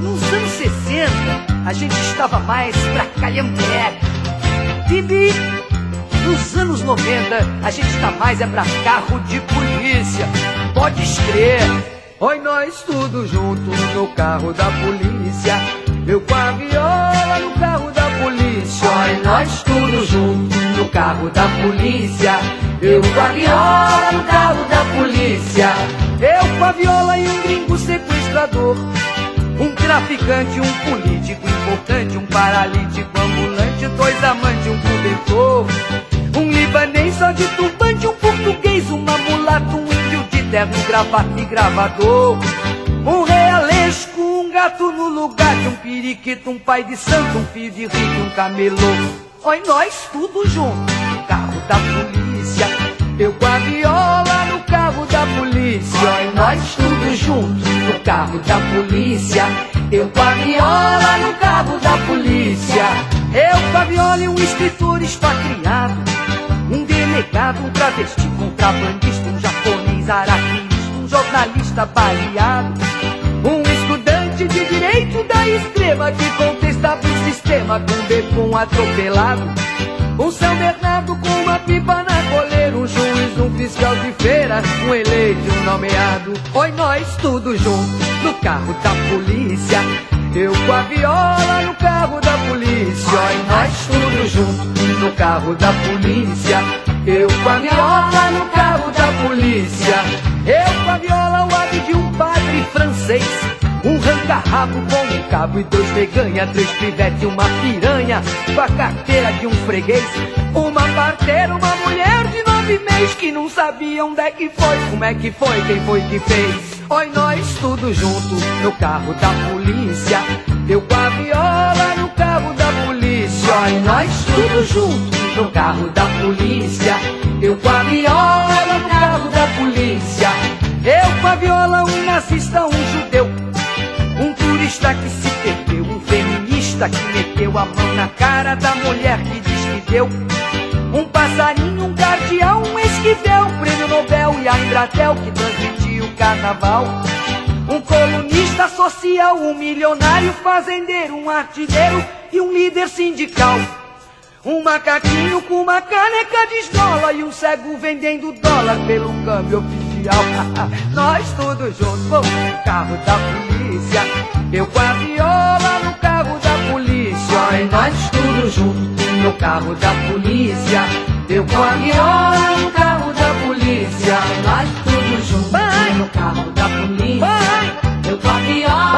Nos anos 60, a gente estava mais pra calhambeque. Bibi, nos anos 90, a gente tá mais é pra carro de polícia. Pode crer. Oi, nós tudo junto no carro da polícia. Eu com a viola no carro da polícia. Oi, nós tudo junto no carro da polícia. Eu com a viola no carro da polícia. Eu com a viola e um gringo sequestrador. Um traficante, um político importante, um paralítico ambulante, dois amantes, um cobertor. Um libanês só de turbante, um português, uma mulata, um índio de terno, gravata e gravador. Um realesco, um gato no lugar de um periquito, um pai de santo, um filho de rico, um camelô. Oi, nós tudo junto, carro da polícia. Eu com a viola nós tudo junto no carro da polícia. Eu com a viola no carro da polícia. Eu com a viola e um escritor expatriado. Um delegado, um travesti, contrabandista, um japonês araquista, um jornalista baleado. Um estudante de direito da extrema que contestava o sistema com becum atropelado. Um São Bernardo com uma pipa na coleira, um juiz, um fiscal de feira, um eleito, um nomeado. Oi, nós tudo junto no carro da polícia. Eu com a viola no carro da polícia. Oi, nós tudo junto no carro da polícia. Ranca-rabo com um cabo e dois veganha, três e uma piranha, com a carteira de um freguês. Uma parteira, uma mulher de nove meses que não sabia onde é que foi, como é que foi, quem foi que fez. Oi, nós tudo junto no carro da polícia. Eu com a viola no carro da polícia. Oi, nós tudo junto no carro da polícia. Eu com a viola feminista que meteu a mão na cara da mulher que diz que deu. Um passarinho, um guardião, um esquivel, um prêmio Nobel e a Embratel que transmitiu o carnaval. Um colunista social, um milionário fazendeiro, um artilheiro e um líder sindical. Um macaquinho com uma caneca de esmola e um cego vendendo dólar pelo câmbio oficial. Nós todos juntos, no carro da polícia. Eu com no carro da polícia. Eu com a viola no carro da polícia. Nós tudo junto Vai. no carro da polícia. Eu com a viola.